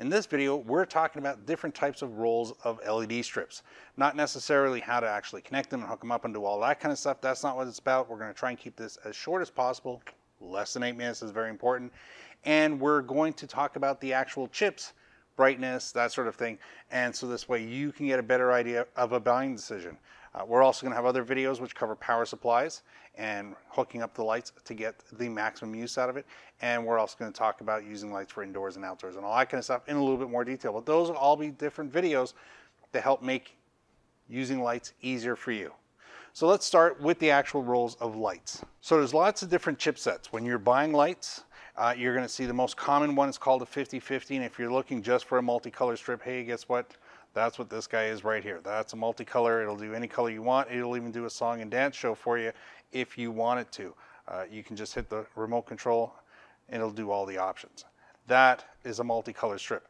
In this video, we're talking about different types of rolls of LED strips. Not necessarily how to actually connect them and hook them up and do all that kind of stuff. That's not what it's about. We're going to try and keep this as short as possible. Less than eight minutes is very important. And we're going to talk about the actual chips, brightness, that sort of thing. And so this way you can get a better idea of a buying decision. Uh, we're also going to have other videos which cover power supplies and hooking up the lights to get the maximum use out of it. And we're also going to talk about using lights for indoors and outdoors and all that kind of stuff in a little bit more detail. But those will all be different videos to help make using lights easier for you. So let's start with the actual rolls of lights. So there's lots of different chipsets. When you're buying lights, uh, you're going to see the most common one is called a 5050. And if you're looking just for a multicolor strip, hey, guess what? That's what this guy is right here. That's a multicolor. It'll do any color you want. It'll even do a song and dance show for you if you want it to. Uh, you can just hit the remote control and it'll do all the options. That is a multicolor strip.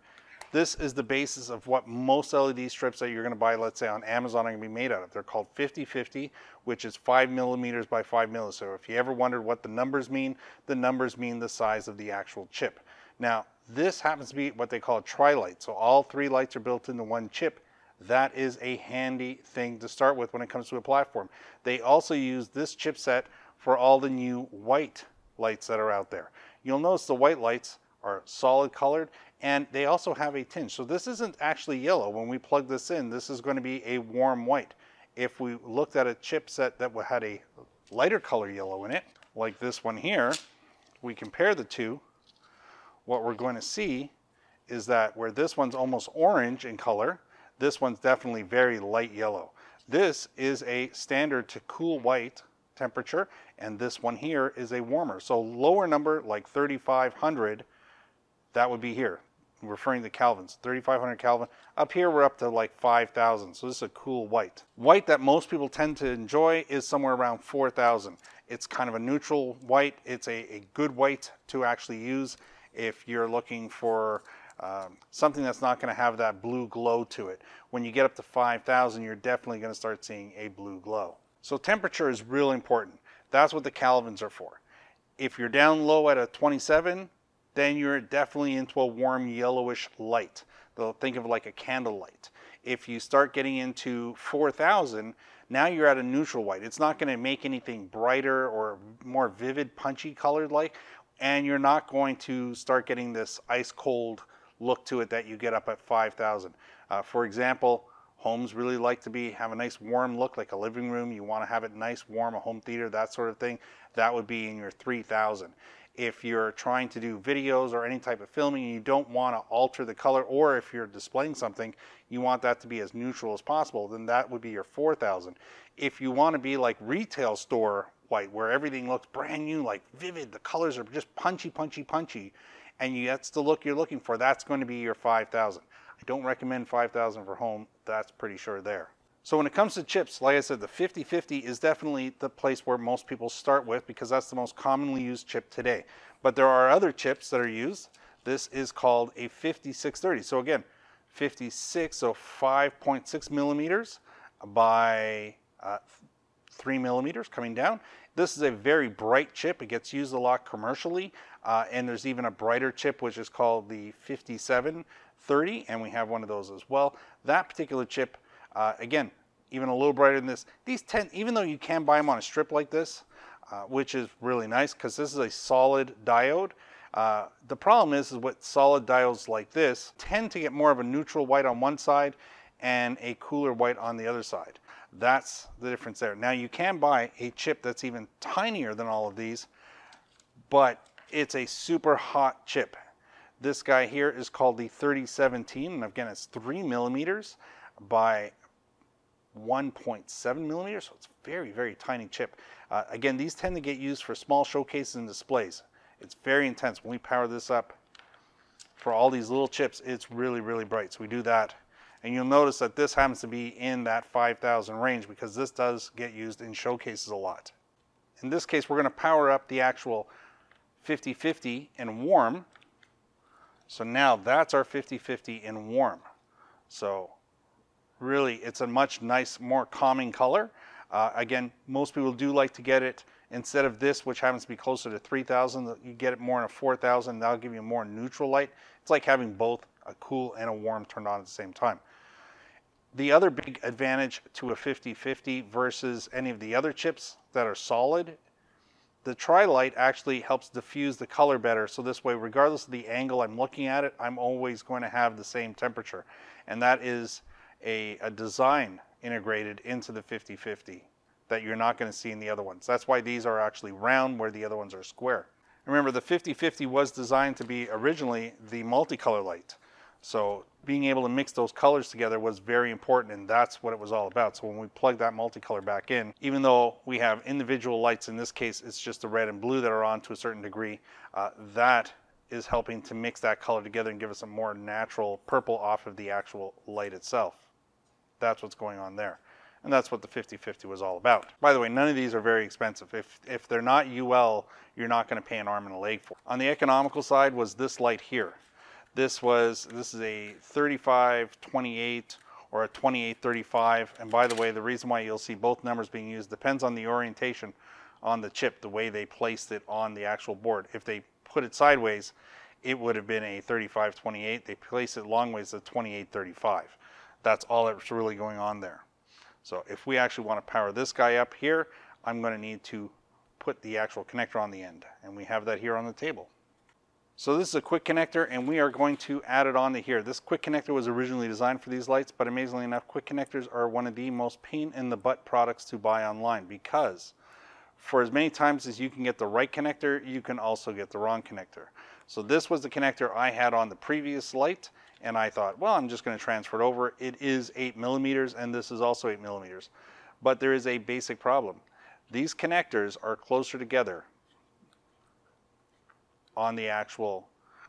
This is the basis of what most LED strips that you're going to buy, let's say on Amazon, are going to be made out of. They're called 5050, which is 5 millimeters by 5 millimeters. So if you ever wondered what the numbers mean, the numbers mean the size of the actual chip. Now, this happens to be what they call a tri-light. So all three lights are built into one chip. That is a handy thing to start with when it comes to a platform. They also use this chipset for all the new white lights that are out there. You'll notice the white lights are solid colored and they also have a tinge. So this isn't actually yellow. When we plug this in, this is going to be a warm white. If we looked at a chipset that had a lighter color yellow in it, like this one here, we compare the two, what we're going to see is that where this one's almost orange in color, this one's definitely very light yellow. This is a standard to cool white temperature, and this one here is a warmer. So lower number, like 3,500, that would be here, referring to Kelvins, 3,500 Kelvin. Up here, we're up to like 5,000, so this is a cool white. White that most people tend to enjoy is somewhere around 4,000. It's kind of a neutral white. It's a, a good white to actually use if you're looking for um, something that's not going to have that blue glow to it. When you get up to 5,000, you're definitely going to start seeing a blue glow. So temperature is real important. That's what the Kelvins are for. If you're down low at a 27, then you're definitely into a warm yellowish light. They'll think of like a candle light. If you start getting into 4,000, now you're at a neutral white. It's not going to make anything brighter or more vivid, punchy colored light, and you're not going to start getting this ice cold look to it that you get up at 5,000. Uh, for example, homes really like to be have a nice warm look like a living room. You want to have it nice, warm, a home theater, that sort of thing. That would be in your 3,000. If you're trying to do videos or any type of filming and you don't want to alter the color, or if you're displaying something, you want that to be as neutral as possible, then that would be your 4,000. If you want to be like retail store white, where everything looks brand new, like vivid. The colors are just punchy, punchy, punchy, and you, that's the look you're looking for. That's going to be your 5,000. I don't recommend 5,000 for home. That's pretty sure there. So when it comes to chips, like I said, the 5050 is definitely the place where most people start with because that's the most commonly used chip today. But there are other chips that are used. This is called a 5630. So again, 56, so 5.6 millimeters by uh, 3 millimeters coming down. This is a very bright chip. It gets used a lot commercially. Uh, and there's even a brighter chip, which is called the 5730, and we have one of those as well. That particular chip, uh, again, even a little brighter than this. These 10, even though you can buy them on a strip like this, uh, which is really nice because this is a solid diode. Uh, the problem is, is with solid diodes like this tend to get more of a neutral white on one side and a cooler white on the other side. That's the difference there. Now you can buy a chip that's even tinier than all of these, but it's a super hot chip. This guy here is called the 3017, and again, it's three millimeters by 1.7 millimeters, so it's very, very tiny chip. Uh, again, these tend to get used for small showcases and displays. It's very intense. When we power this up for all these little chips, it's really, really bright. So we do that and you'll notice that this happens to be in that 5,000 range because this does get used in showcases a lot. In this case, we're going to power up the actual 5050 in warm. So now that's our 5050 in warm. So really, it's a much nice, more calming color. Uh, again, most people do like to get it instead of this, which happens to be closer to 3,000. You get it more in a 4,000. That'll give you more neutral light. It's like having both a cool and a warm turned on at the same time. The other big advantage to a 50-50 versus any of the other chips that are solid, the Tri-Light actually helps diffuse the color better. So this way, regardless of the angle I'm looking at it, I'm always going to have the same temperature. And that is a, a design integrated into the 50-50 that you're not going to see in the other ones. That's why these are actually round where the other ones are square. Remember, the 50-50 was designed to be originally the multicolor light. So being able to mix those colors together was very important and that's what it was all about. So when we plug that multicolor back in, even though we have individual lights, in this case it's just the red and blue that are on to a certain degree, uh, that is helping to mix that color together and give us a more natural purple off of the actual light itself. That's what's going on there. And that's what the 50-50 was all about. By the way, none of these are very expensive. If, if they're not UL, you're not going to pay an arm and a leg for. On the economical side was this light here. This was, this is a 35-28 or a 28-35. And by the way, the reason why you'll see both numbers being used depends on the orientation on the chip, the way they placed it on the actual board. If they put it sideways, it would have been a 35-28. They place it long ways, a 28-35. That's all that's really going on there. So if we actually want to power this guy up here, I'm going to need to put the actual connector on the end. And we have that here on the table. So this is a quick connector and we are going to add it on to here. This quick connector was originally designed for these lights, but amazingly enough, quick connectors are one of the most pain in the butt products to buy online because for as many times as you can get the right connector, you can also get the wrong connector. So this was the connector I had on the previous light and I thought, well, I'm just going to transfer it over. It is 8 millimeters, and this is also 8 millimeters. But there is a basic problem. These connectors are closer together on the actual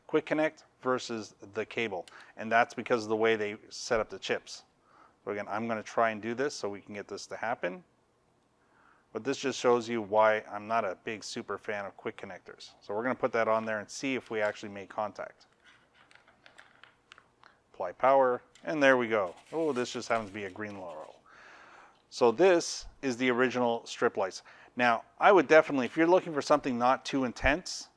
quick connect versus the cable. And that's because of the way they set up the chips. So again, I'm going to try and do this so we can get this to happen. But this just shows you why I'm not a big super fan of quick connectors. So we're going to put that on there and see if we actually make contact apply power, and there we go. Oh, this just happens to be a green laurel. So this is the original strip lights. Now, I would definitely, if you're looking for something not too intense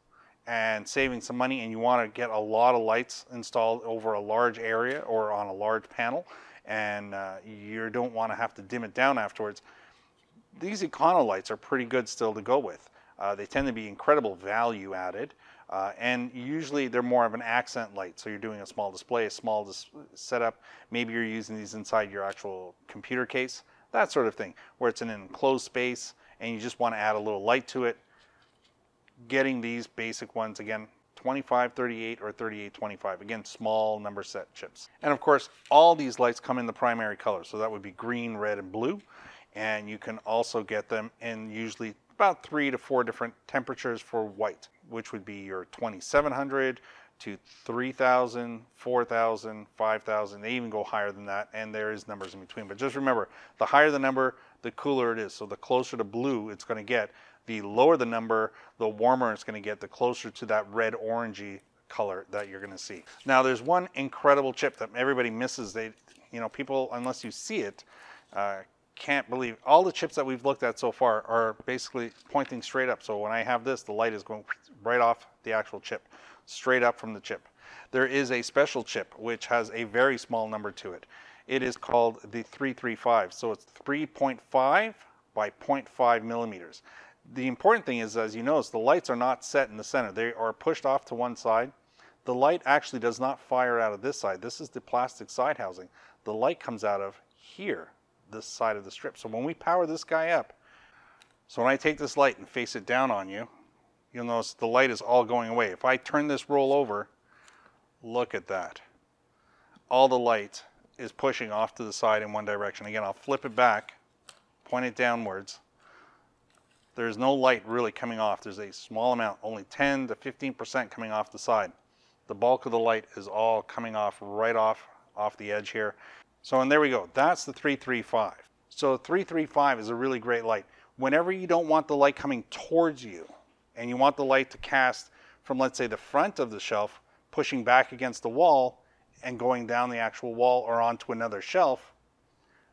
and saving some money and you want to get a lot of lights installed over a large area or on a large panel and uh, you don't want to have to dim it down afterwards, these Econo lights are pretty good still to go with. Uh, they tend to be incredible value added. Uh, and usually they're more of an accent light. So you're doing a small display, a small dis setup. Maybe you're using these inside your actual computer case, that sort of thing, where it's an enclosed space and you just want to add a little light to it. Getting these basic ones, again, 25, 38, or 38, 25. Again, small number set chips. And of course, all these lights come in the primary color. So that would be green, red, and blue. And you can also get them in usually about three to four different temperatures for white, which would be your 2700 to 3000, 4000, 5000. They even go higher than that, and there is numbers in between. But just remember, the higher the number, the cooler it is. So the closer to blue it's going to get, the lower the number, the warmer it's going to get, the closer to that red orangey color that you're going to see. Now there's one incredible chip that everybody misses. They, you know, people, unless you see it, uh, can't believe all the chips that we've looked at so far are basically pointing straight up. So when I have this, the light is going right off the actual chip, straight up from the chip. There is a special chip which has a very small number to it. It is called the 335. So it's 3.5 by 0.5 millimeters. The important thing is, as you notice, the lights are not set in the center. They are pushed off to one side. The light actually does not fire out of this side. This is the plastic side housing. The light comes out of here this side of the strip. So when we power this guy up, so when I take this light and face it down on you, you'll notice the light is all going away. If I turn this roll over, look at that. All the light is pushing off to the side in one direction. Again, I'll flip it back, point it downwards. There's no light really coming off. There's a small amount, only 10 to 15% coming off the side. The bulk of the light is all coming off right off, off the edge here. So, and there we go. That's the 335. So 335 is a really great light. Whenever you don't want the light coming towards you and you want the light to cast from, let's say, the front of the shelf, pushing back against the wall and going down the actual wall or onto another shelf,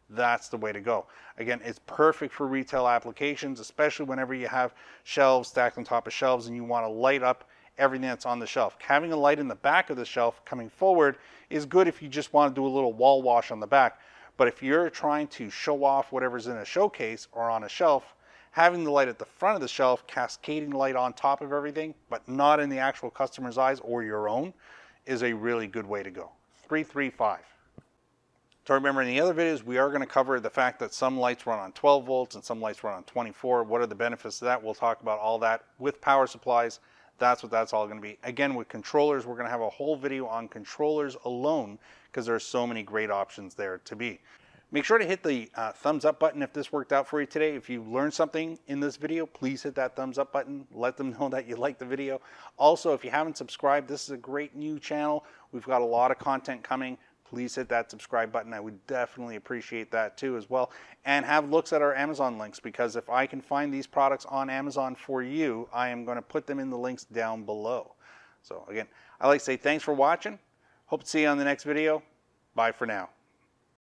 that's the way to go. Again, it's perfect for retail applications, especially whenever you have shelves stacked on top of shelves and you want to light up everything that's on the shelf. Having a light in the back of the shelf coming forward is good if you just want to do a little wall wash on the back. But if you're trying to show off whatever's in a showcase or on a shelf, having the light at the front of the shelf, cascading light on top of everything, but not in the actual customer's eyes or your own, is a really good way to go. 335. So remember in the other videos, we are going to cover the fact that some lights run on 12 volts and some lights run on 24. What are the benefits of that? We'll talk about all that with power supplies. That's what that's all going to be. Again, with controllers, we're going to have a whole video on controllers alone because there are so many great options there to be. Make sure to hit the uh, thumbs up button if this worked out for you today. If you learned something in this video, please hit that thumbs up button. Let them know that you liked the video. Also, if you haven't subscribed, this is a great new channel. We've got a lot of content coming please hit that subscribe button. I would definitely appreciate that too as well. And have looks at our Amazon links because if I can find these products on Amazon for you, I am going to put them in the links down below. So again, I like to say thanks for watching. Hope to see you on the next video. Bye for now.